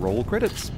Roll credits.